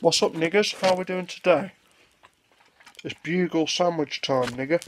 What's up, niggers? How we doing today? It's bugle sandwich time, nigger.